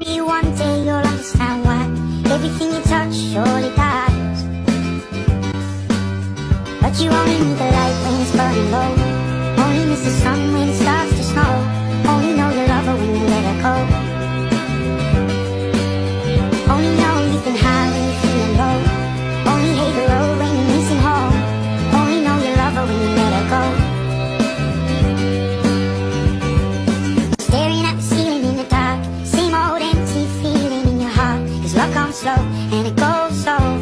Maybe one day you'll understand why everything you touch surely dies. But you only need the light when it's burning low. Only miss the sun when it starts so, and it goes so